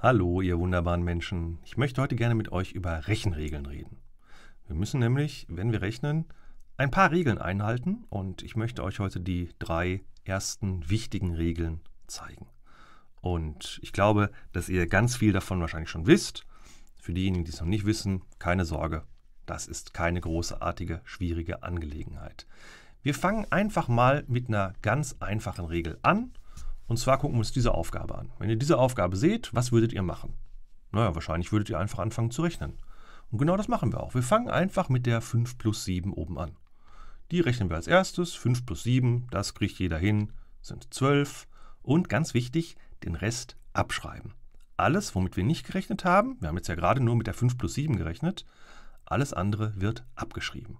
Hallo, ihr wunderbaren Menschen. Ich möchte heute gerne mit euch über Rechenregeln reden. Wir müssen nämlich, wenn wir rechnen, ein paar Regeln einhalten und ich möchte euch heute die drei ersten wichtigen Regeln zeigen. Und ich glaube, dass ihr ganz viel davon wahrscheinlich schon wisst. Für diejenigen, die es noch nicht wissen, keine Sorge, das ist keine großartige, schwierige Angelegenheit. Wir fangen einfach mal mit einer ganz einfachen Regel an. Und zwar gucken wir uns diese Aufgabe an. Wenn ihr diese Aufgabe seht, was würdet ihr machen? Naja, wahrscheinlich würdet ihr einfach anfangen zu rechnen. Und genau das machen wir auch. Wir fangen einfach mit der 5 plus 7 oben an. Die rechnen wir als erstes. 5 plus 7, das kriegt jeder hin, sind 12. Und ganz wichtig, den Rest abschreiben. Alles, womit wir nicht gerechnet haben, wir haben jetzt ja gerade nur mit der 5 plus 7 gerechnet, alles andere wird abgeschrieben.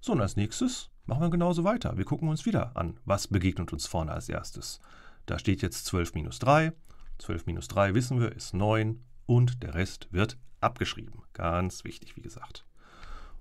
So, und als nächstes machen wir genauso weiter. Wir gucken uns wieder an, was begegnet uns vorne als erstes. Da steht jetzt 12 minus 3. 12 minus 3 wissen wir ist 9 und der Rest wird abgeschrieben. Ganz wichtig, wie gesagt.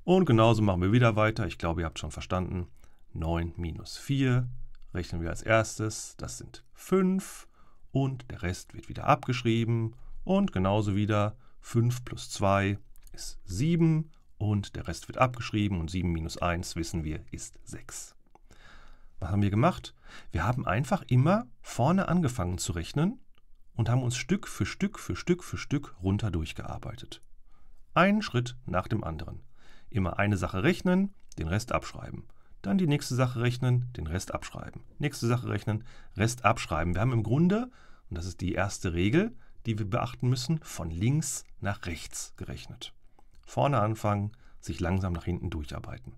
Und genauso machen wir wieder weiter. Ich glaube, ihr habt schon verstanden. 9 minus 4 rechnen wir als erstes. Das sind 5 und der Rest wird wieder abgeschrieben. Und genauso wieder 5 plus 2 ist 7 und der Rest wird abgeschrieben und 7 minus 1 wissen wir ist 6. Was haben wir gemacht? Wir haben einfach immer vorne angefangen zu rechnen und haben uns Stück für Stück für Stück für Stück runter durchgearbeitet. Einen Schritt nach dem anderen. Immer eine Sache rechnen, den Rest abschreiben. Dann die nächste Sache rechnen, den Rest abschreiben. Nächste Sache rechnen, Rest abschreiben. Wir haben im Grunde, und das ist die erste Regel, die wir beachten müssen, von links nach rechts gerechnet. Vorne anfangen, sich langsam nach hinten durcharbeiten.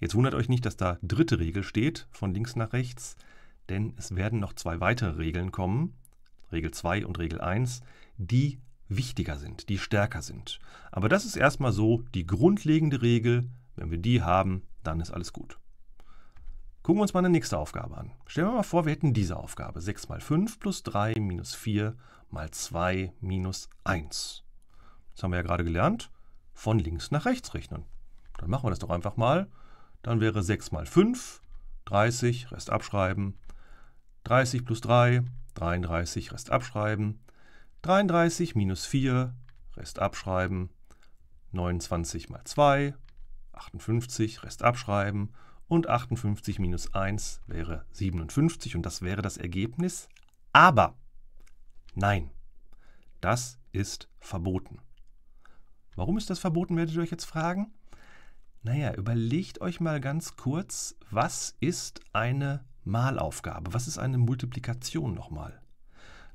Jetzt wundert euch nicht, dass da dritte Regel steht, von links nach rechts, denn es werden noch zwei weitere Regeln kommen, Regel 2 und Regel 1, die wichtiger sind, die stärker sind. Aber das ist erstmal so die grundlegende Regel. Wenn wir die haben, dann ist alles gut. Gucken wir uns mal eine nächste Aufgabe an. Stellen wir mal vor, wir hätten diese Aufgabe. 6 mal 5 plus 3 minus 4 mal 2 minus 1. Das haben wir ja gerade gelernt. Von links nach rechts rechnen. Dann machen wir das doch einfach mal. Dann wäre 6 mal 5, 30, Rest abschreiben. 30 plus 3, 33, Rest abschreiben. 33 minus 4, Rest abschreiben. 29 mal 2, 58, Rest abschreiben. Und 58 minus 1 wäre 57 und das wäre das Ergebnis. Aber nein, das ist verboten. Warum ist das verboten, werdet ihr euch jetzt fragen? Naja, überlegt euch mal ganz kurz, was ist eine Malaufgabe? Was ist eine Multiplikation nochmal?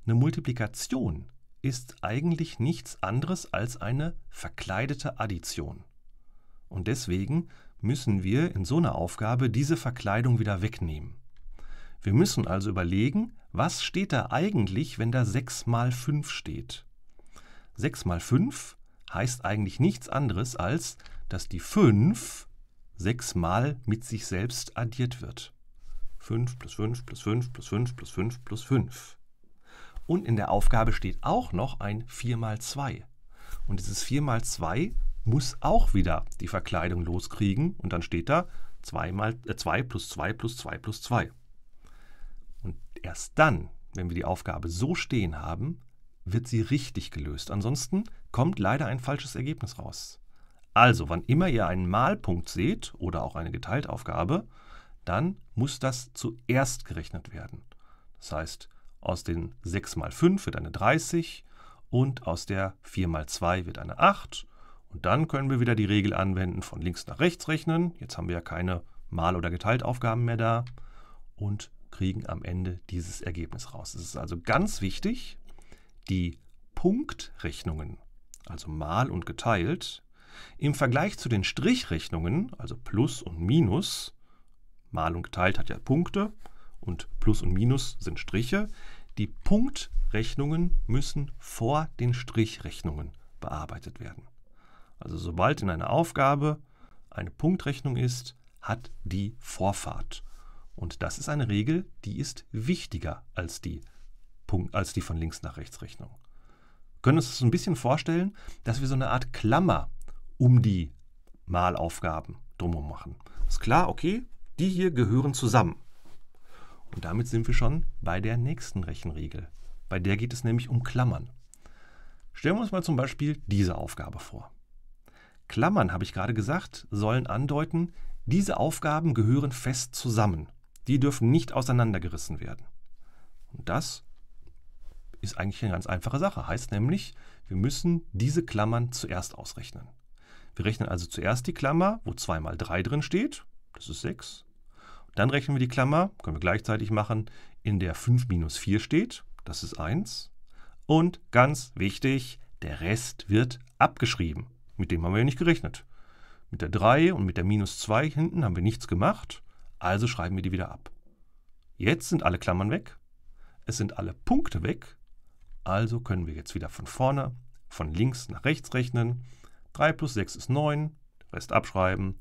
Eine Multiplikation ist eigentlich nichts anderes als eine verkleidete Addition. Und deswegen müssen wir in so einer Aufgabe diese Verkleidung wieder wegnehmen. Wir müssen also überlegen, was steht da eigentlich, wenn da 6 mal 5 steht. 6 mal 5 heißt eigentlich nichts anderes als, dass die 5 sechsmal mit sich selbst addiert wird. 5 plus 5 plus 5 plus 5 plus 5 plus 5. Und in der Aufgabe steht auch noch ein 4 mal 2. Und dieses 4 mal 2 muss auch wieder die Verkleidung loskriegen. Und dann steht da 2, mal, äh, 2 plus 2 plus 2 plus 2. Und erst dann, wenn wir die Aufgabe so stehen haben, wird sie richtig gelöst. Ansonsten kommt leider ein falsches Ergebnis raus. Also, wann immer ihr einen Malpunkt seht oder auch eine Geteiltaufgabe, dann muss das zuerst gerechnet werden. Das heißt, aus den 6 mal 5 wird eine 30 und aus der 4 mal 2 wird eine 8. Und dann können wir wieder die Regel anwenden, von links nach rechts rechnen. Jetzt haben wir ja keine Mal- oder Geteiltaufgaben mehr da und kriegen am Ende dieses Ergebnis raus. Es ist also ganz wichtig, die Punktrechnungen, also mal und geteilt, im Vergleich zu den Strichrechnungen, also Plus und Minus, mal und geteilt hat ja Punkte und Plus und Minus sind Striche, die Punktrechnungen müssen vor den Strichrechnungen bearbeitet werden. Also sobald in einer Aufgabe eine Punktrechnung ist, hat die Vorfahrt. Und das ist eine Regel, die ist wichtiger als die Punkt, als die von links nach rechts Rechnung. Wir können uns das so ein bisschen vorstellen, dass wir so eine Art Klammer um die Malaufgaben drumherum machen. Ist klar, okay, die hier gehören zusammen. Und damit sind wir schon bei der nächsten Rechenregel. Bei der geht es nämlich um Klammern. Stellen wir uns mal zum Beispiel diese Aufgabe vor. Klammern, habe ich gerade gesagt, sollen andeuten, diese Aufgaben gehören fest zusammen. Die dürfen nicht auseinandergerissen werden. Und das ist eigentlich eine ganz einfache Sache. Heißt nämlich, wir müssen diese Klammern zuerst ausrechnen. Wir rechnen also zuerst die Klammer, wo 2 mal 3 drin steht, das ist 6. Dann rechnen wir die Klammer, können wir gleichzeitig machen, in der 5 minus 4 steht, das ist 1. Und ganz wichtig, der Rest wird abgeschrieben. Mit dem haben wir ja nicht gerechnet. Mit der 3 und mit der minus 2 hinten haben wir nichts gemacht, also schreiben wir die wieder ab. Jetzt sind alle Klammern weg, es sind alle Punkte weg, also können wir jetzt wieder von vorne, von links nach rechts rechnen. 3 plus 6 ist 9, Rest abschreiben.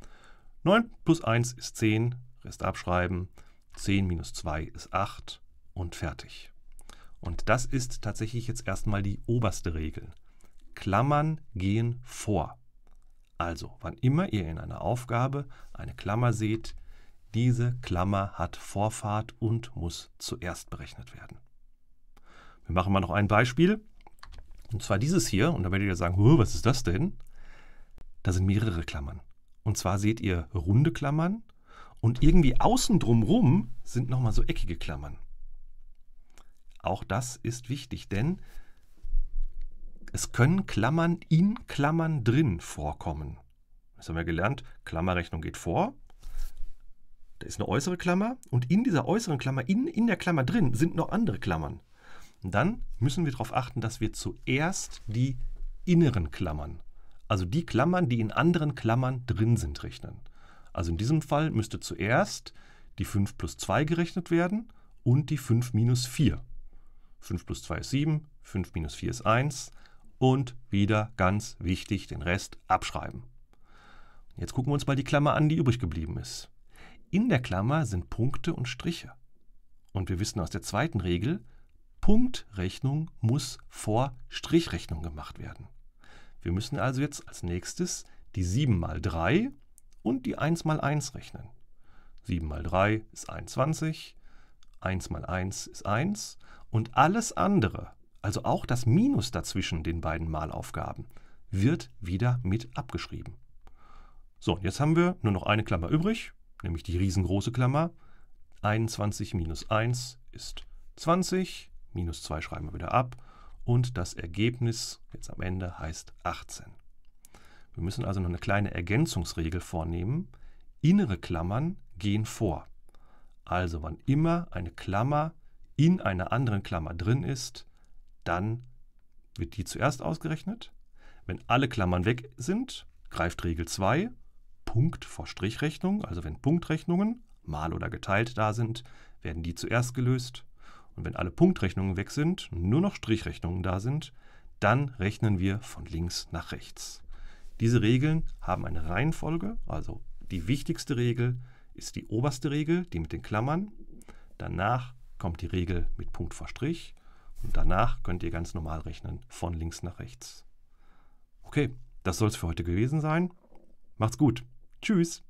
9 plus 1 ist 10, Rest abschreiben. 10 minus 2 ist 8 und fertig. Und das ist tatsächlich jetzt erstmal die oberste Regel. Klammern gehen vor. Also, wann immer ihr in einer Aufgabe eine Klammer seht, diese Klammer hat Vorfahrt und muss zuerst berechnet werden. Wir machen mal noch ein Beispiel. Und zwar dieses hier. Und da werdet ihr sagen, was ist das denn? Da sind mehrere Klammern. Und zwar seht ihr runde Klammern und irgendwie außen drumrum sind nochmal so eckige Klammern. Auch das ist wichtig, denn es können Klammern in Klammern drin vorkommen. Das haben wir gelernt. Klammerrechnung geht vor. Da ist eine äußere Klammer und in dieser äußeren Klammer, in, in der Klammer drin, sind noch andere Klammern. Und dann müssen wir darauf achten, dass wir zuerst die inneren Klammern, also die Klammern, die in anderen Klammern drin sind, rechnen. Also in diesem Fall müsste zuerst die 5 plus 2 gerechnet werden und die 5 minus 4. 5 plus 2 ist 7, 5 minus 4 ist 1 und wieder ganz wichtig, den Rest abschreiben. Jetzt gucken wir uns mal die Klammer an, die übrig geblieben ist. In der Klammer sind Punkte und Striche. Und wir wissen aus der zweiten Regel, Punktrechnung muss vor Strichrechnung gemacht werden. Wir müssen also jetzt als nächstes die 7 mal 3 und die 1 mal 1 rechnen. 7 mal 3 ist 21, 1 mal 1 ist 1 und alles andere, also auch das Minus dazwischen den beiden Malaufgaben, wird wieder mit abgeschrieben. So, jetzt haben wir nur noch eine Klammer übrig, nämlich die riesengroße Klammer. 21 minus 1 ist 20 minus 2 schreiben wir wieder ab und das Ergebnis jetzt am Ende heißt 18. Wir müssen also noch eine kleine Ergänzungsregel vornehmen. Innere Klammern gehen vor. Also wann immer eine Klammer in einer anderen Klammer drin ist, dann wird die zuerst ausgerechnet. Wenn alle Klammern weg sind, greift Regel 2, Punkt vor Strichrechnung, also wenn Punktrechnungen mal oder geteilt da sind, werden die zuerst gelöst. Und wenn alle Punktrechnungen weg sind, nur noch Strichrechnungen da sind, dann rechnen wir von links nach rechts. Diese Regeln haben eine Reihenfolge, also die wichtigste Regel ist die oberste Regel, die mit den Klammern. Danach kommt die Regel mit Punkt vor Strich und danach könnt ihr ganz normal rechnen von links nach rechts. Okay, das soll es für heute gewesen sein. Macht's gut. Tschüss.